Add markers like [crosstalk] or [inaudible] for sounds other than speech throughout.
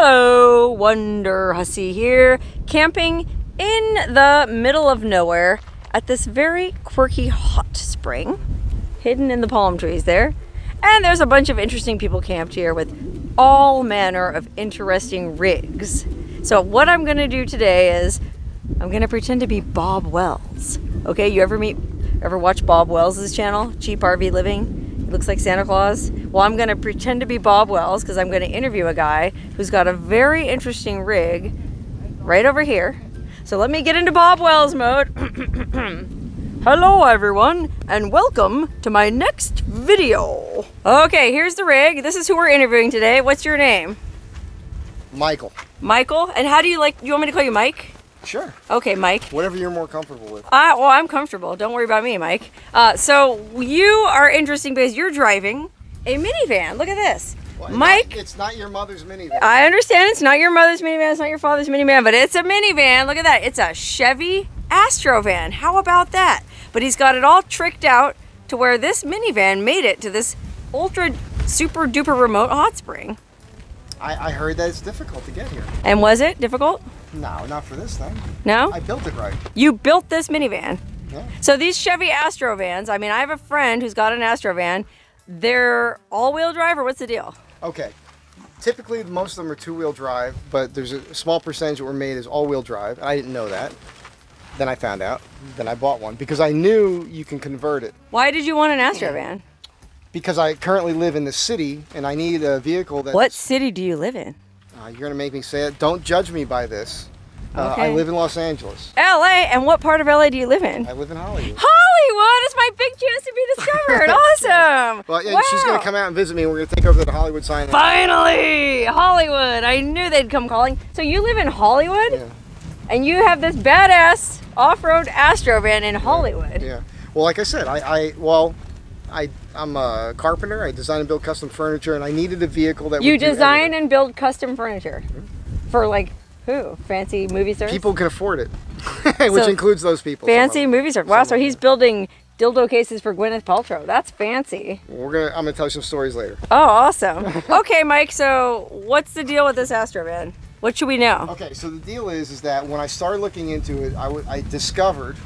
Hello, Wonder Hussy here, camping in the middle of nowhere at this very quirky hot spring, hidden in the palm trees there. And there's a bunch of interesting people camped here with all manner of interesting rigs. So what I'm gonna do today is I'm gonna pretend to be Bob Wells. Okay, you ever meet, ever watch Bob Wells' channel, Cheap RV Living? Looks like Santa Claus. Well, I'm gonna pretend to be Bob Wells because I'm gonna interview a guy who's got a very interesting rig right over here. So let me get into Bob Wells mode. [clears throat] Hello everyone and welcome to my next video. Okay, here's the rig. This is who we're interviewing today. What's your name? Michael. Michael. And how do you like, you want me to call you Mike? Sure. Okay, Mike. Whatever you're more comfortable with. Uh, well, I'm comfortable. Don't worry about me, Mike. Uh, so you are interesting because you're driving a minivan. Look at this. Well, Mike, It's not your mother's minivan. I understand it's not your mother's minivan, it's not your father's minivan, but it's a minivan. Look at that. It's a Chevy Astrovan. How about that? But he's got it all tricked out to where this minivan made it to this ultra super duper remote hot spring. I, I heard that it's difficult to get here. And was it difficult? No, not for this thing. No? I built it right. You built this minivan. Yeah. So these Chevy Astro vans, I mean, I have a friend who's got an Astrovan. They're all-wheel drive, or what's the deal? Okay. Typically, most of them are two-wheel drive, but there's a small percentage that were made as all-wheel drive. I didn't know that. Then I found out. Then I bought one because I knew you can convert it. Why did you want an Astro van? Because I currently live in the city and I need a vehicle that. What city do you live in? Uh, you're gonna make me say it. Don't judge me by this. Uh, I live in Los Angeles. LA, and what part of LA do you live in? I live in Hollywood. Hollywood is my big chance to be discovered. [laughs] awesome. Well, yeah, she's gonna come out and visit me. We're gonna take over to the Hollywood sign. Finally, Hollywood. I knew they'd come calling. So you live in Hollywood, Yeah, and you have this badass off-road Astro van in Hollywood. yeah. Well, like I said, I, I well, I, I'm a carpenter. I design and build custom furniture, and I needed a vehicle that You design and build custom furniture for like who? Fancy movie stars. People can afford it, [laughs] which So, includes those people. of Fancy movie stars. Wow. So he's building dildo cases for Gwyneth Paltrow. That's fancy. We're gonna. I'm gonna tell you some stories later. Oh, awesome. [laughs] okay, Mike. So what's the deal with this Astrovan? What should we know? Okay, so the deal is, is that when I started looking into it, I discovered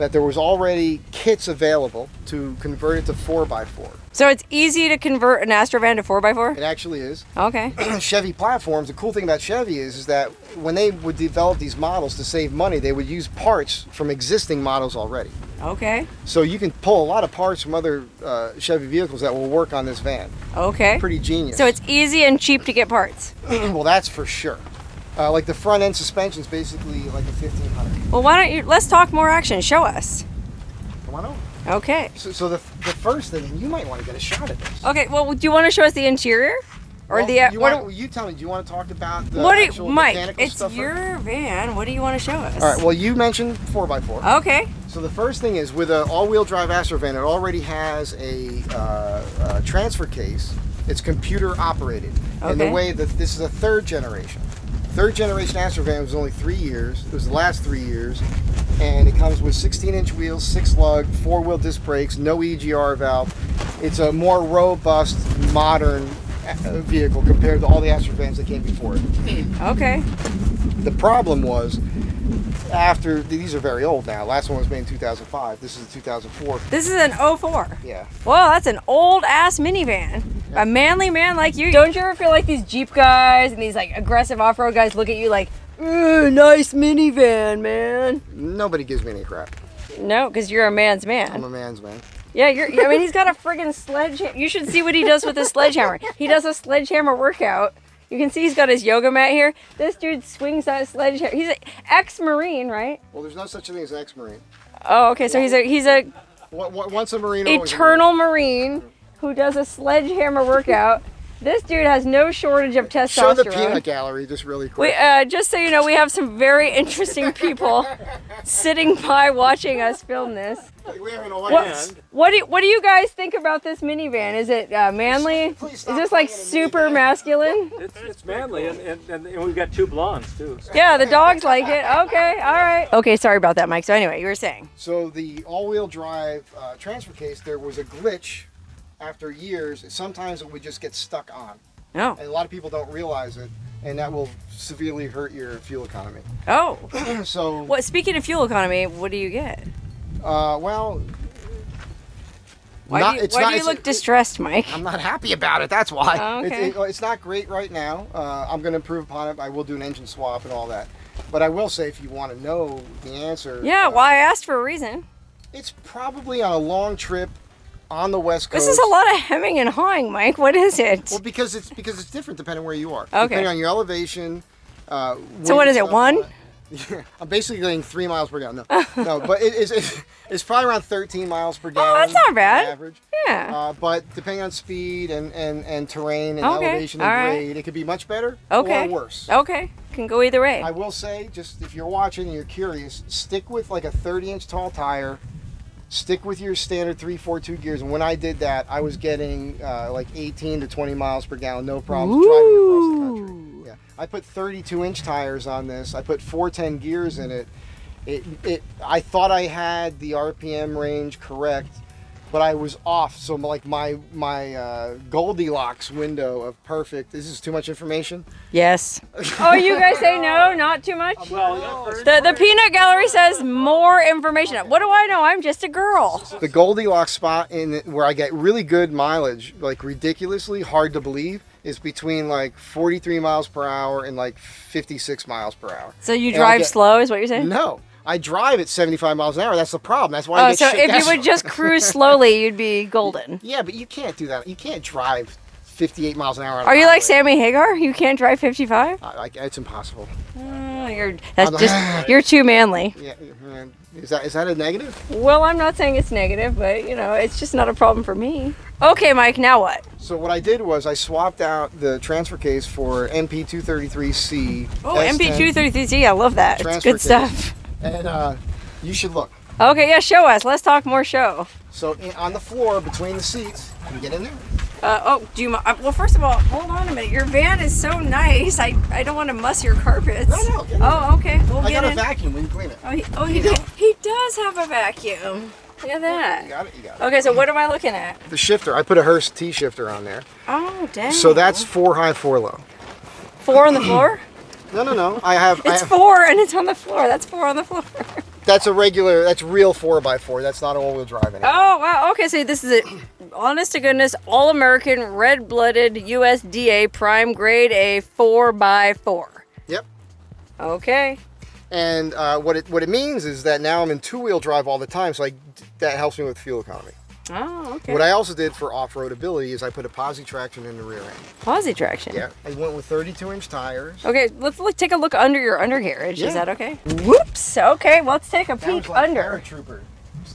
that there was already kits available to convert it to 4x4. So it's easy to convert an Astrovan to 4x4? It actually is. [clears throat] Okay. [clears throat] Chevy platforms, the cool thing about Chevy is, is that when they would develop these models to save money, they would use parts from existing models already. Okay. So you can pull a lot of parts from other uh, Chevy vehicles that will work on this van. Okay. Pretty genius. So it's easy and cheap to get parts. [clears throat] well, that's for sure. Uh, like the front end suspension is basically like a 1500. Well, why don't you? Let's talk more action. Show us. Come on over. Okay. So, so the, the first thing, you might want to get a shot at this. Okay. Well, do you want to show us the interior, or Well, the you what? want, well, you tell me. Do you want to talk about the what do actual you, Mike? mechanical It's your van. What do you want to show us? All right. Well, you mentioned four x four. Okay. So the first thing is with an all-wheel drive Astro van, it already has a, uh, uh transfer case. It's computer operated, and the way that this is a third generation. Third generation Astrovan was only three years. It was the last three years, and it comes with 16-inch wheels, six lug, four-wheel disc brakes, no EGR valve. It's a more robust, modern uh, vehicle compared to all the Astrovans that came before it. Okay. The problem was, after these are very old now. Last one was made in 2005. This is 2004. This is an 04. Yeah. Well, that's an old ass minivan. A manly man like you. Don't you ever feel like these Jeep guys and these like aggressive off-road guys look at you like, "Ooh, nice minivan, man." Nobody gives me any crap. No, because you're a man's man. I'm a man's man. Yeah, you're. I mean, he's got a friggin' sledgehammer. You should see what he does with his sledgehammer. He does a sledgehammer workout. You can see he's got his yoga mat here. This dude swings that sledgehammer. He's an ex-marine, right? Well, there's no such thing as an ex-marine. Oh, okay. So he's a he's a Once a marine, always a eternal marine who does a sledgehammer workout. [laughs] This dude has no shortage of marine. Show the testosterone. peanut gallery just really We, quick. uh, just so you know, we have some very interesting [laughs] people sitting by watching us film this. we have an What, audience. what, do, what do you guys think about this minivan? Is it uh, manly? Please Is stop this like calling it a super masculine? It's, it's manly, and, and, and, and we've got two blondes too. Yeah, the dogs like it. Okay, all right. Okay, sorry about that, Mike. So anyway, you were saying. So the all-wheel drive uh, transfer case, there was a glitch after years. Sometimes it would just get stuck on. No. And a lot of people don't realize it. and that will severely hurt your fuel economy. Oh, [clears throat] so, what? Speaking of fuel economy, what do you get? uh, well, Why not- do you, it's why not- do you it's- look distressed, Mike? I'm not happy about it. That's why. Oh, It's- okay. it- it's not great right now. Uh, I'm going to improve upon it. I will do an engine swap and all that. But I will say, if you want to know the answer, Yeah, uh, well, I asked for a reason. It's probably on a long trip on the west coast. This is a lot of hemming and hawing, Mike. What is it? Well, because it's because it's different depending where you are. Okay. Depending on your elevation. Uh, So what is it, one? that. [laughs] I'm basically getting three miles per gallon. No, no, but it's, it's it's probably around 13 miles per gallon. [laughs] Oh, that's not bad. Average. yeah. Uh, but depending on speed and, and, and terrain and Okay, elevation and all right. grade, it could be much better Okay. or worse. okay. Can go either way. I will say, just if you're watching and you're curious, stick with like a 30 inch tall tire. Stick with your standard 342 gears. And when I did that, I was getting uh, like 18 to 20 miles per gallon, no problems driving across the country. Yeah, I put 32 inch tires on this. I put 410 gears in it. It, it. I thought I had the RPM range correct, but I was off. So like my my uh, Goldilocks window of perfect. This is too much information. Yes. [laughs] Oh, you guys say no, not too much. Well, yeah, The the peanut gallery says more information. What do I know? I'm just a girl. The Goldilocks spot in where I get really good mileage, like ridiculously hard to believe, is between like 43 miles per hour and like 56 miles per hour. So you And drive get- slow, is what you're saying? No, I drive at 75 miles an hour. That's the problem. That's why I Oh, get so if you would just cruise [laughs] slowly, you'd be golden. Yeah, but you can't do that. You can't drive 58 miles an hour. Are you like. Sammy Hagar? You can't drive 55? I, I, it's impossible. Oh, you're that's just you're too manly. Yeah, is that is that a negative? Well, I'm not saying it's negative, but you know, it's just not a problem for me. Okay, Mike. Now what? So what I did was I swapped out the transfer case for MP233C. Oh, S10. NP233C. I love that. It's good case. stuff. And uh, you should look. Okay, yeah. Show us. Let's talk more show. So in, on the floor between the seats, can you get in there? Uh, oh, do you? uh, Well, first of all, hold on a minute. Your van is so nice. I, I don't want to muss your carpets. No, no, Oh, okay. We'll I get got a in. vacuum. We can clean it. Oh, he, oh, he, do- he does have a vacuum. Look at that. You got it. You got it. Okay, so what am I looking at? The shifter. I put a Hurst T shifter on there. Oh, dang. So that's four high, four low. four on the floor. No, no, no. I have. I It's have four, and it's on the floor. That's four on the floor. [laughs] that's a regular. That's real four by four. That's not all wheel drive anymore. Oh wow. Okay, so this is a [clears throat] honest to goodness, all American, red blooded USDA prime grade A four by four. Yep. Okay. And uh, what it what it means is that now I'm in two wheel drive all the time, so I, that helps me with fuel economy. Oh, okay. What I also did for off road ability is I put a posi traction in the rear end. Posi traction. Yeah, I went with 32 inch tires. Okay, let's look, take a look under your undercarriage. Yeah. Is that okay? Whoops. Okay, well, let's take a peek like under. paratrooper.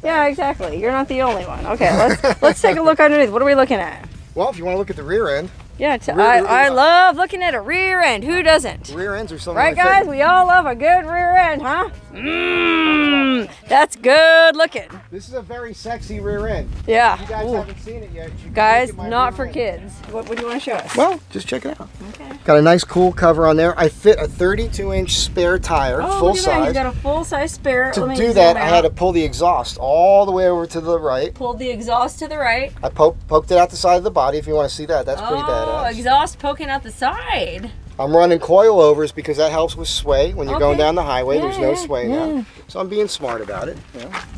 Yeah, exactly. You're not the only one. Okay, let's [laughs] let's take a look underneath. What are we looking at? Well, if you want to look at the rear end, Yeah, Rear- I, rear- I love looking at a rear end. Who doesn't? rear ends are something Right, guys? We all love a good rear end, huh? Mmm, that's good looking. This is a very sexy rear end. Yeah. You guys Ooh. haven't seen it yet. you Guys, look at my not for end. kids. What, what do you want to show us? Well, just check it out. Okay. Got a nice cool cover on there. I fit a 32 inch spare tire, Oh, full at that. Size. got a full size spare. To do that, I had to pull the exhaust all the way over to the right. pull the exhaust to the right. I po- poked it out the side of the body. If you want to see that, that's pretty oh, badass. oh, exhaust poking out the side. I'm running coilovers because that helps with sway when you're going down the highway. There's no yeah, sway yeah. now, so I'm being smart about it.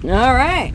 All right.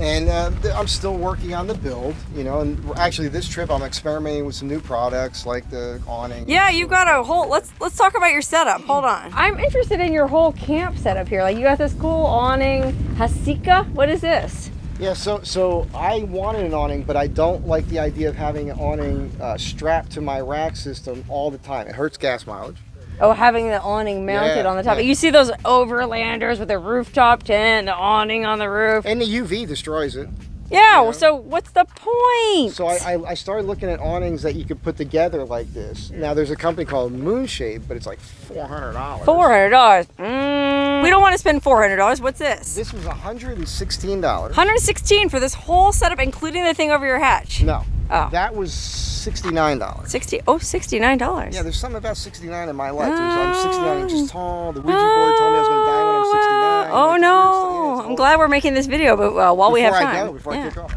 And uh, I'm still working on the build, you know. And actually, this trip I'm experimenting with some new products like the awning. Yeah, you've got a whole. Let's let's talk about your setup. Hold on. I'm interested in your whole camp setup here. Like you got this cool awning, Hasika. What is this? Yeah, so so I wanted an awning, but I don't like the idea of having an awning uh, strapped to my rack system all the time. It hurts gas mileage. Oh, having the awning mounted Yeah, on the top. yeah. You see those overlanders with the rooftop tent, and the awning on the roof. And the UV destroys it. Yeah. Yeah. So what's the point? So I, I, I started looking at awnings that you could put together like this. Now there's a company called Moonshade, but it's like four hundred dollars. Four hundred dollars. Mm, we don't want to spend four hundred dollars. What's this? This was hundred and sixteen dollars. 116 for this whole setup, including the thing over your hatch. No, Oh. that was sixty nine dollars. 60. Oh, 69 dollars. Yeah, there's something about 69 in my life. There's, I'm 69 Oh. inches tall. The Ouija board told me I was going to die when I'm 69. Oh no! I'm glad we're making this video, but uh, while we have before I time. go, before Yeah. I kick off.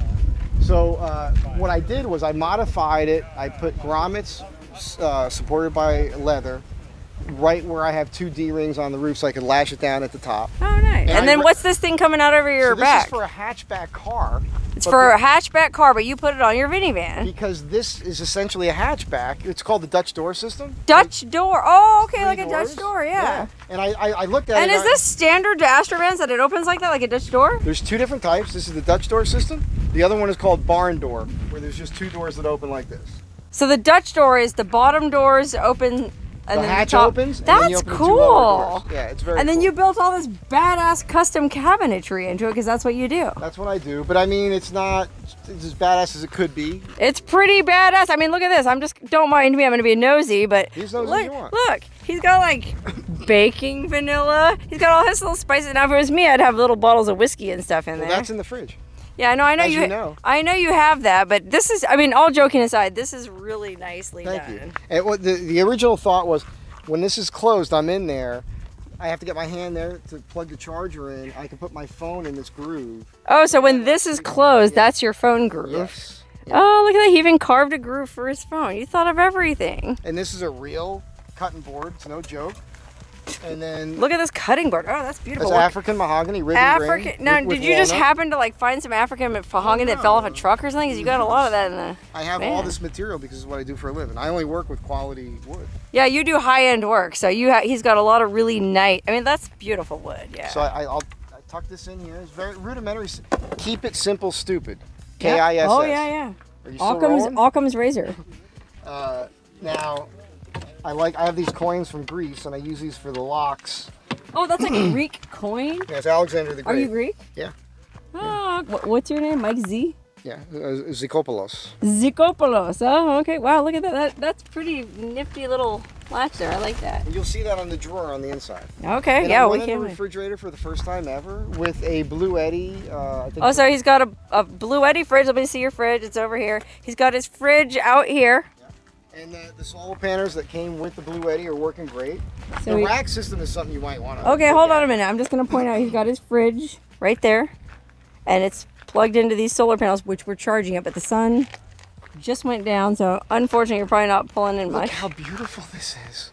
So uh, what I did was I modified it. I put grommets uh, supported by leather right where I have two D rings on the roof, so I can lash it down at the top. Oh, nice. And, I then what's this thing coming out over your so this back? is for a hatchback car. It's but for a hatchback car, but you put it on your minivan. because this is essentially a hatchback. It's called the Dutch door system. Dutch door. Oh, okay, Three like a. Dutch door, yeah. And I, I, I looked at it. And it. is I- this standard to Astrovans that it opens like that, like a Dutch door? There's two different types. This is the Dutch door system. The other one is called barn door, where there's just two doors that open like this. So the Dutch door is the bottom doors open and the then hatch top. opens. That's then you open the two cool. Yeah, it's very. And then cool. you built all this badass custom cabinetry into it because that's what you do. That's what I do. But I mean, it's not it's as badass as it could be. It's pretty badass. I mean, look at this. I'm just don't mind me. I'm gonna be nosy, but nosy look, you want. look. He's got like baking vanilla. He's got all his little spices. Now, if it was me, I'd have little bottles of whiskey and stuff in Well, there. that's in the fridge. Yeah, I know. I know as you. you know. I know you have that, but this is. I mean, all joking aside, this is really nicely Thank done. you. And what the, the original thought was, when this is closed, I'm in there. I have to get my hand there to plug the charger in. I can put my phone in this groove. Oh, so when this is closed, that's your phone groove. Yes. Oh, look at that. He even carved a groove for his phone. You thought of everything. And this is a real cutting board. It's no joke. And then Look at this cutting board. Oh, that's beautiful. that's African mahogany ribbon African. grain. Now, with- with did you just happen to like find some African mahogany that fell off a truck or something? Because you got a lot of that in the. I have all this material because it's what I do for a living. I only work with quality wood. Yeah, you do high end work, so you ha- he's got a lot of really nice. I mean, that's beautiful wood. Yeah. So I, I'll I tuck this in here. It's very rudimentary. Keep it simple, stupid. Yeah. K I S S. Oh yeah, yeah. Are you still Occam's? Occam's razor. Uh, now, I like I have these coins from Greece, and I use these for the locks. Oh, that's a [clears throat] Greek coin. Yeah, it's Alexander the Are Great. you Greek? Yeah. Oh, wh- what's your name? Mike Z. Yeah, uh, Zikopoulos. Zikopoulos. Oh, okay. Wow, look at that. that. That's pretty nifty little latch there. I like that. And you'll see that on the drawer on the inside. Okay. And yeah, I we went in can. the refrigerator for the first time ever with a Bluetti. Uh, Oh, so he's got a, a Bluetti fridge. Let me see your fridge. It's over here. He's got his fridge out here. And the, the solar panels that came with the Bluetti are working great. So the he- rack system is something you might want to. Okay, hold on a minute. I'm just going to point out he's got his fridge right there. And it's plugged into these solar panels, which we're charging it. But the sun just went down. So unfortunately, you're probably not pulling in Look much. how beautiful this is.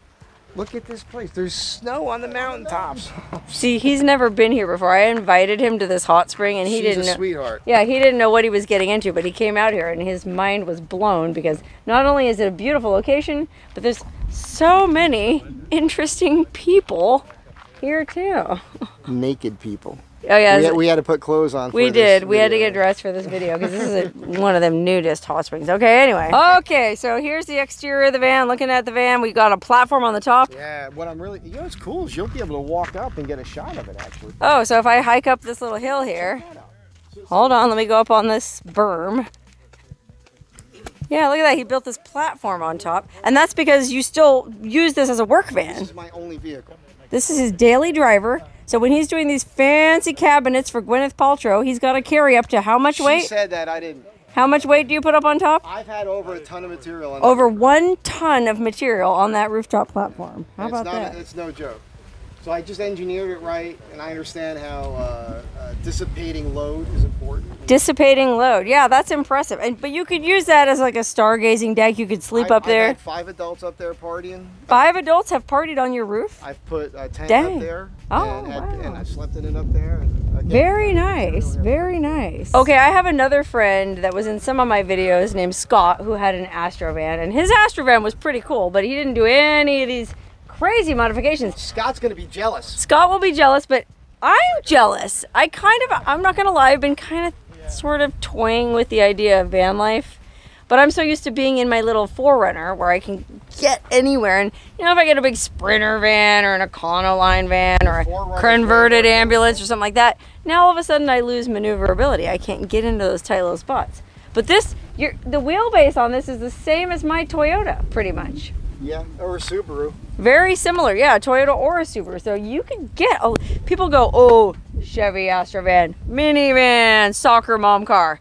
Look at this place. There's snow on the mountaintops. [laughs] See, he's never been here before. I invited him to this hot spring and he She's didn't a know. sweetheart. Yeah, he didn't know what he was getting into, but he came out here and his mind was blown because not only is it a beautiful location, but there's so many interesting people here too. [laughs] Naked people. Oh yeah, we, we, had, we had to put clothes on. for this did. We had to get dressed for this video because this is a, [laughs] one of them nudist hot springs. Okay, anyway. Okay, so here's the exterior of the van. Looking at the van, we got a platform on the top. Yeah, what I'm really, you know, what's cool is you'll be able to walk up and get a shot of it actually. Oh, so if I hike up this little hill here, hold on, let me go up on this berm. Yeah, look at that. He built this platform on top. And that's because you still use this as a work van. This is my only vehicle. This is his daily driver. So when he's doing these fancy cabinets for Gwyneth Paltrow, he's got to carry up to how much She weight? said that I didn't. How much weight do you put up on top? I've had over a ton of material on Over one ton of material on that rooftop platform. How it's about not, that? It's no joke. So I just engineered it right, and I understand how uh, uh, dissipating load is important. Dissipating load. Yeah, that's impressive. And but you could use that as like a stargazing deck. You could sleep I- up I've there. had five adults up there partying. Five adults have partied on your roof. I've put a tent Dang. up there. Oh, and, wow. and I slept in it up there. And again, Very nice. Very nice. Okay, I have another friend that was in some of my videos named Scott who had an Astrovan, and his Astrovan was pretty cool, but he didn't do any of these crazy modifications. Scott's gonna be jealous. Scott will be jealous, but I'm jealous. I kind of, I'm not gonna lie, I've been kind of sort of toying with the idea of van life. But I'm so used to being in my little 4Runner where I can get anywhere. And, you know, if I get a big Sprinter van or an Econoline van or a converted ambulance or something like that, now all of a sudden I lose maneuverability. I can't get into those tight little spots. But this, the wheelbase on this is the same as my Toyota, pretty much. Yeah, or a Subaru. Very similar, yeah, Toyota or a Subaru. So you can get. Oh, people go, oh, Chevy Astrovan, minivan, soccer mom car.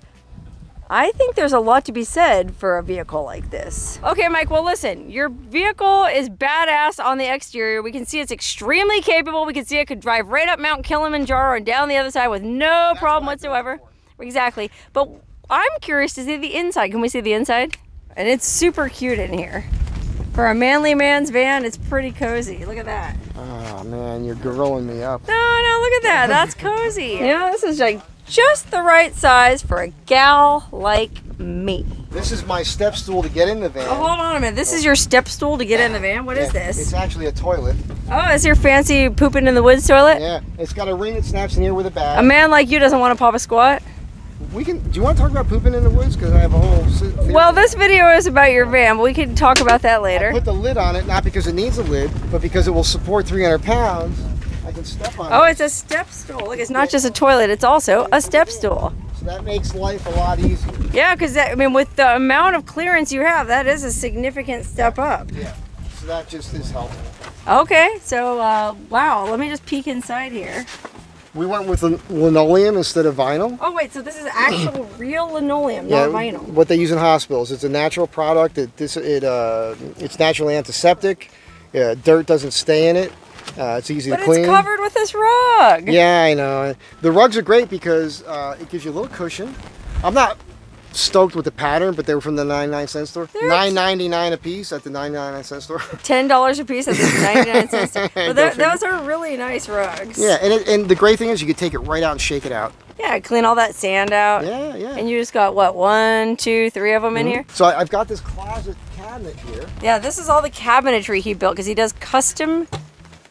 I think there's a lot to be said for a vehicle like this. Okay, Mike. Well, listen, your vehicle is badass on the exterior. We can see it's extremely capable. We can see it could drive right up Mount Kilimanjaro and down the other side with no problem built it whatsoever. Exactly. But I'm curious to see the inside. Can we see the inside? And it's super cute in here. For a manly man's van, it's pretty cozy. Look at that. Oh man, you're grilling me up. No, no, look at that. That's cozy. [laughs] You know, this is like just the right size for a gal like me. This is my step stool to get in the van. Oh, hold on a minute. This is your step stool to get in the van. What is Yeah, this? It's actually a toilet. Oh, it's your fancy pooping in the woods toilet? Yeah, it's got a ring that snaps in here with a bag. A man like you doesn't want to pop a squat? We can. Do you want to talk about pooping in the woods? Because I have a whole. theory. Well, this video is about your van, but we can talk about that I later. put the lid on it not because it needs a lid, but because it will support 300 pounds. I can step on Oh, it. it's a step stool. Look, it's not just a toilet, it's also a step stool. So that makes life a lot easier. Yeah, because I mean, with the amount of clearance you have, that is a significant step up. Yeah. So that just is helpful. Okay, so uh, wow, let me just peek inside here. We went with linoleum instead of vinyl. Oh wait, so this is actual [clears throat] real linoleum, not vinyl. what they use in hospitals. It's a natural product. It this it uh, it's naturally antiseptic. Yeah, dirt doesn't stay in it. Uh, it's easy But to clean. it's covered with this rug. Yeah, I know. The rugs are great because uh, it gives you a little cushion. I'm not stoked with the pattern, but they were from the 99 cent store. They're- 9.99 a piece at the 99 cent store. [laughs] Ten dollars a piece at the ninety-nine cents. store. [laughs] But Go tho- figure. those are really nice rugs. yeah, and it, and the great thing is you could take it right out and shake it out. Yeah, clean all that sand out. Yeah, yeah. And you just got what one, two, three of them in mm-hmm. here. So I, I've got this closet cabinet here. Yeah, this is all the cabinetry he built because he does custom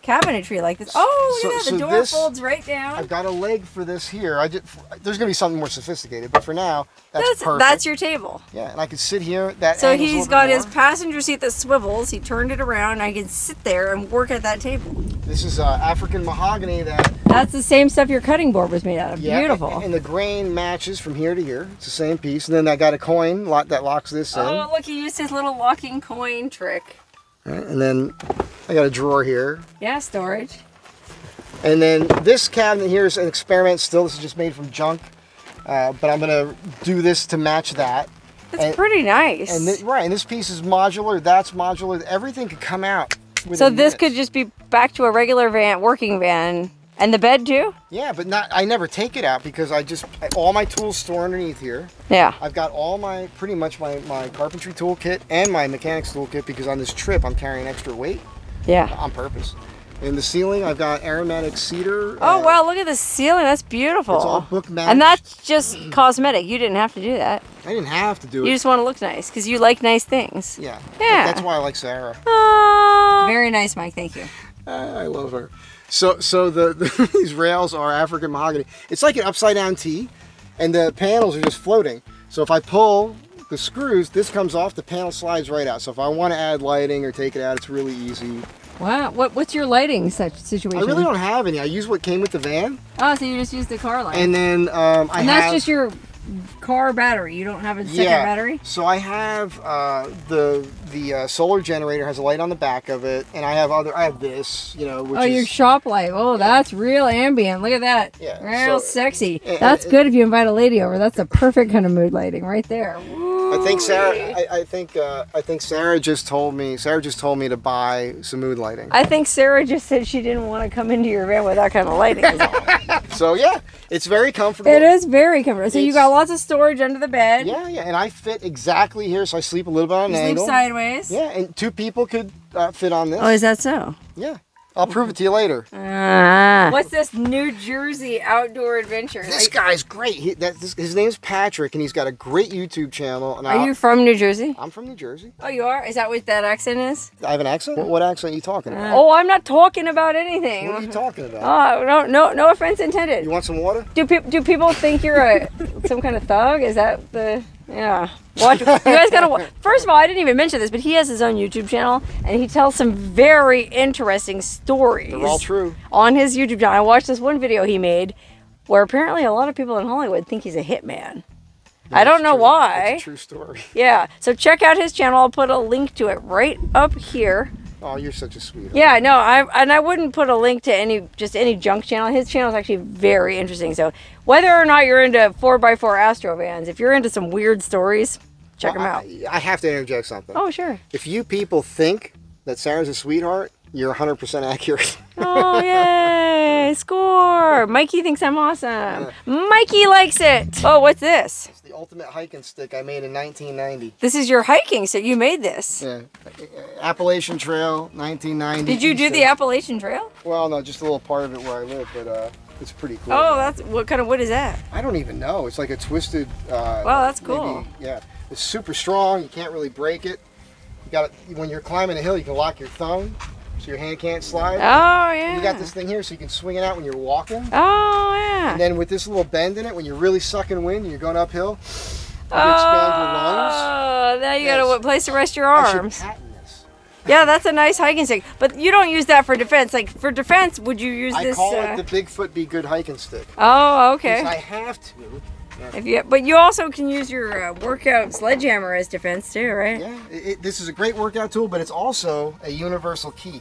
cabinetry like this. Oh, So- that. The door this- folds right down. I've got a leg for this here. I just, there's gonna be something more sophisticated, but for now, that's, that's perfect. that's your table. yeah, and I can sit here. That So he's got his passenger seat that swivels. He turned it around. I can sit there and work at that table. This is uh, African mahogany that That's the same stuff your cutting board was made out of. Yeah, Beautiful. And the grain matches from here to here. It's the same piece. And then I got a coin lock that locks this in. Oh, look, he used his little locking coin trick. Right, And then I got a drawer here. Yeah, storage. And then this cabinet here is an experiment still. This is just made from junk. Uh, but I'm gonna do this to match that. It's And- pretty nice. And thi- right, and this piece is modular. That's modular. Everything could come out. so this minutes. could just be back to a regular van, working van, and the bed too. Yeah, but not. I never take it out because I just I- all my tools store underneath here. Yeah. I've got all my pretty much my my carpentry toolkit and my mechanics toolkit because on this trip I'm carrying extra weight. Yeah. on purpose. In the ceiling, I've got aromatic cedar. Oh uh, wow, look at the ceiling. That's beautiful. It's all book matched. and that's just [clears throat] cosmetic. You didn't have to do that. I didn't have to do it. You just want to look nice because you like nice things. yeah. Yeah. That's why I like Sarah. Aww. Very nice, Mike. Thank you. Uh, I love her. So, so the, the [laughs] these rails are African mahogany. It's like an upside down T, and the panels are just floating. So if I pull the screws, this comes off. The panel slides right out. So if I want to add lighting or take it out, it's really easy. Wow. What What's your lighting such situation? I really don't have any. I use what came with the van, Oh, so you just use the car light. and then um, I And that's have, just your car battery. You don't have a second yeah. battery. So I have uh, the the uh, solar generator has a light on the back of it, and I have other. I have this, you know, which oh, is your shop light. Oh, that's real ambient. Look at that. Yeah, Real so- sexy. and- that's and- good if you invite a lady over. That's the perfect kind of mood lighting right there. [laughs] I think Sarah. I, I think uh, I think Sarah just told me. Sarah just told me to buy some mood lighting. I think Sarah just said she didn't want to come into your van with that kind of lighting. [laughs] So yeah, it's very comfortable. it is very comfortable. So you got lots of storage under the bed. Yeah, yeah, and I fit exactly here, so I sleep a little bit on You an sleep angle. sideways. Yeah, and two people could uh, fit on this. Oh, is that so? yeah, I'll prove it to you later. Ah. What's this New Jersey outdoor adventure? This Like, guy's great. He, that, this, his name's Patrick, and he's got a great YouTube channel. And are I, you from New Jersey? I'm from New Jersey. Oh, you are? Is that what that accent is? I have an accent. What, what accent are you talking about? Oh, I'm not talking about anything. What are you talking about? Oh, no, no, no offense intended. You want some water? Do people do people think you're a some kind of thug? Is that the yeah? Watch. You guys gotta. wa- First of all, I didn't even mention this, but he has his own YouTube channel, and he tells some very interesting stories They're all true. on his YouTube channel. I watched this one video he made, where apparently a lot of people in Hollywood think he's a hitman. I don't know true. why. It's a true story. Yeah. So check out his channel. I'll put a link to it right up here. Oh, you're such a sweetheart. Yeah, no, I and I wouldn't put a link to any just any junk channel. His channel is actually very interesting. So whether or not you're into four x four Astro vans, if you're into some weird stories, check Well, them out. I, I have to interject something. Oh sure. If you people think that Sarah's a sweetheart, you're 100% accurate. Oh Score! Mikey thinks I'm awesome. Mikey likes it. Oh, what's this? It's the ultimate hiking stick I made in 1990. This is your hiking, so you made this. Yeah, Appalachian Trail, 1990. Did you do the Appalachian Trail? Well, no, just a little part of it where I live, but uh, it's pretty cool. Oh, that's what kind of wood is that? I don't even know. It's like a twisted. Uh, Wow, that's maybe- cool. yeah, it's super strong. You can't really break it. You got it when you're climbing a hill, you can lock your thumb, so your hand can't slide. Oh yeah. You got this thing here, so you can swing it out when you're walking. Oh yeah. And then with this little bend in it, when you're really sucking wind and you're going uphill, you expand your lungs. Oh, now you got a place to rest your arms. [laughs] Yeah, that's a nice hiking stick. But you don't use that for defense. Like for defense, would you use I this? I call uh, it the Bigfoot Be Good hiking stick. Oh, 'Cause I have to. If you, but you also can use your uh, workout sledgehammer as defense too, right? Yeah, it, it- this is a great workout tool, but it's also a universal key.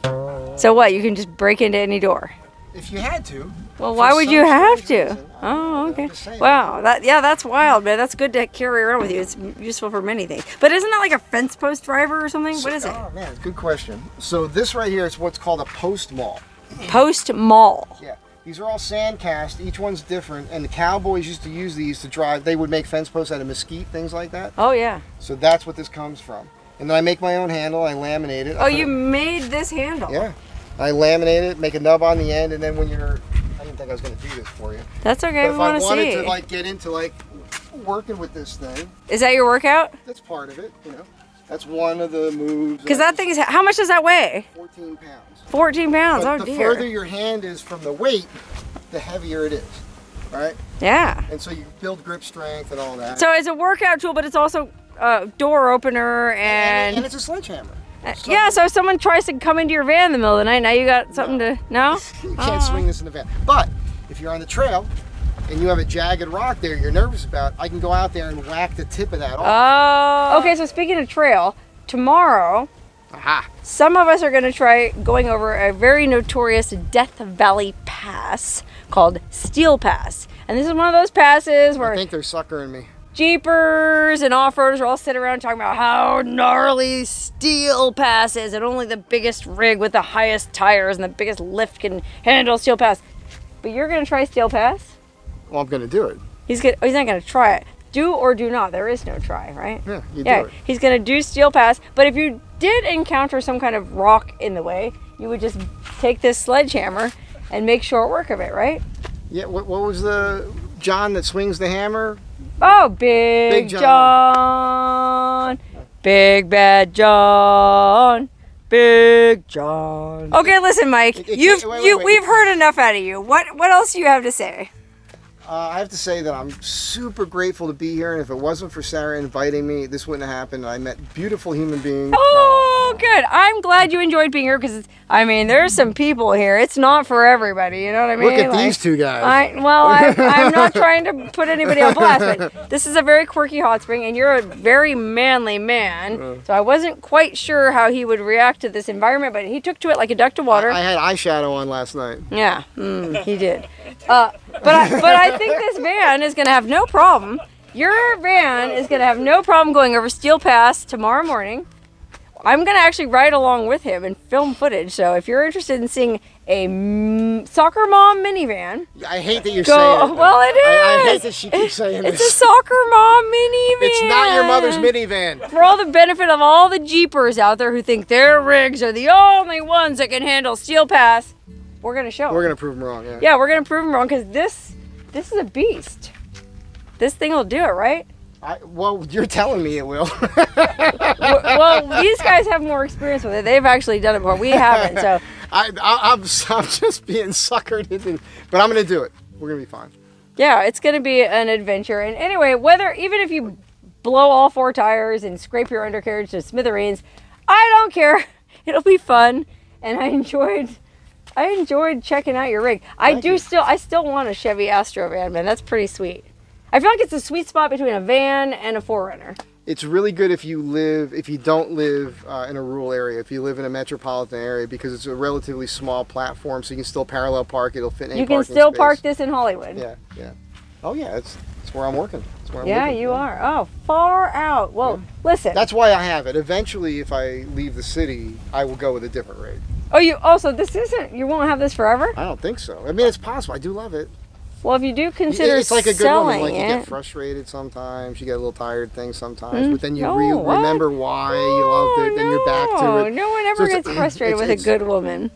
So what? You can just break into any door. If you had to. Well, why would you have to? reason, Oh, okay. I'm just saying. Wow, that yeah, that's wild, man. That's good to carry around with you. It's useful for many things. But isn't that like a fence post driver or something? What is it? Oh man, good question. So this right here is what's called a post maul. Post maul. Yeah. These are all sand cast. Each one's different, and the cowboys used to use these to drive. They would make fence posts out of mesquite, things like that. Oh yeah. So that's what this comes from. And then I make my own handle. I laminate it. Oh, you it- made this handle. Yeah. I laminate it, make a nub on the end, and then when you're, I didn't think I was going to do this for you. That's okay. but if I wanted see. to like get into like working with this thing, Is that your workout? that's part of it. You know, that's one of the moves. Because that thing is. How much does that weigh? 14 pounds. 14 pounds. But oh the dear. further your hand is from the weight, the heavier it is. Right? Yeah. And so you build grip strength and all that. So it's a workout tool, but it's also a door opener and, and. and it's a sledgehammer. Uh, yeah, so if someone tries to come into your van in the middle of the night, now you got something to. No? [laughs] You can't swing this in the van. But if you're on the trail and you have a jagged rock there you're nervous about, I can go out there and whack the tip of that off. Oh. Okay, so speaking of trail, tomorrow, Aha. some of us are going to try going over a very notorious Death Valley pass called Steel Pass. And this is one of those passes where... I think they're suckering me. Jeepers and off-roaders are all sitting around talking about how gnarly steel pass is and only the biggest rig with the highest tires and the biggest lift can handle steel pass. But you're gonna try steel pass? Well, I'm going to do it. He's gonna, he's not gonna try it. Do or do not. There is no try, right? Yeah, you Yeah, do it. he's gonna do steel pass. But if you did encounter some kind of rock in the way, you would just take this sledgehammer and make short work of it, right? Yeah, what, what was the John that swings the hammer? Oh, Big, Big John. John. Big Bad John. Big John. Okay, listen, Mike. It- it you've wait, wait, you, wait. we've heard enough out of you. What what else do you have to say? Uh, I have to say that I'm super grateful to be here, and if it wasn't for Sarah inviting me, this wouldn't have happened. I met beautiful human beings. Oh, good. I'm glad you enjoyed being here because I mean, there's some people here. It's not for everybody. You know what I mean? Look at Like- these two guys. I, well, I, [laughs] I'm not trying to put anybody on blast, but [laughs] this is a very quirky hot spring, and you're a very manly man. So I wasn't quite sure how he would react to this environment, but he took to it like a duck to water. I had eyeshadow on last night. yeah, mm, he did. Uh, but I, but I think this van is going to have no problem. Your van is going to have no problem going over Steel Pass tomorrow morning. I'm going to actually ride along with him and film footage. So if you're interested in seeing a soccer mom minivan, I hate that you're Go. saying it. Well, it is. I, I hate that she keeps saying It's a soccer mom minivan. [laughs] It's not your mother's minivan. For all the benefit of all the Jeepers out there who think their rigs are the only ones that can handle steel pass, we're gonna show. 'em. We're gonna prove them wrong. Yeah. yeah, we're gonna prove them wrong because this, this is a beast. This thing will do it, right? I, well, you're telling me it will. Well, these guys have more experience with it. They've actually done it before. We haven't. So [laughs] I, I, I'm, I'm just being suckered into, but I'm gonna do it. We're gonna be fine. yeah, it's gonna be an adventure. And anyway, whether even if you blow all four tires and scrape your undercarriage to smithereens, I don't care. [laughs] It'll be fun, and I enjoyed. I enjoyed checking out your rig. I Thank do you. still. I still want a Chevy Astro van, man. That's pretty sweet. I feel like it's a sweet spot between a van and a 4Runner. It's really good if you live, if you don't live uh, in a rural area, if you live in a metropolitan area, because it's a relatively small platform, so you can still parallel park. It'll fit in any You can still space. park this in Hollywood. Yeah, yeah. Oh yeah, it's it's where I'm working. It's where I'm Yeah, living, you are. Oh, far out. Well, listen. That's why I have it. Eventually, if I leave the city, I will go with a different rate. oh, you also this isn't. You won't have this forever. I don't think so. I mean, it's possible. I do love it. Well, if you do consider it's like a good selling woman. Like you it, get frustrated sometimes, you get a little tired things sometimes, but then you no, re- remember why you loved it, then you're back to no, it. No one ever So gets frustrated it's- with a good woman.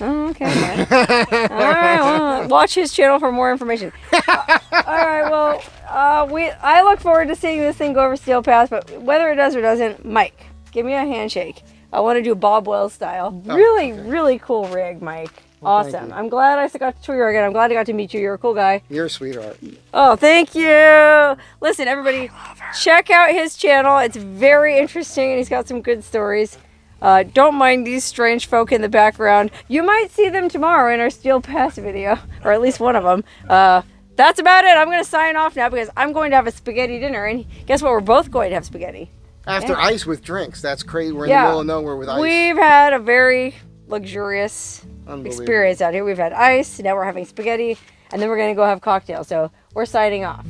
Oh, okay. All right. Well, [laughs] watch his channel for more information. Uh, all right. Well, uh, we I look forward to seeing this thing go over Steel Pass, but whether it does or doesn't, Mike, give me a handshake. I want to do Bob Wells style. really, okay. really cool rig, Mike. Well, awesome. I'm glad I got to tour you again. I'm glad I got to meet you. You're a cool guy. You're a sweetheart. Oh, thank you. Listen, everybody, check out his channel. It's very interesting and he's got some good stories. Uh, don't mind these strange folk in the background. You might see them tomorrow in our Steel Pass video, or at least one of them. Uh, that's about it. I'm going to sign off now because I'm going to have a spaghetti dinner. And guess what? We're both going to have spaghetti. After Yeah. ice with drinks, that's crazy. We're in Yeah. the middle of nowhere with ice. We've had a very luxurious experience out here. We've had ice, now we're having spaghetti, and then we're going to go have cocktails. So we're signing off.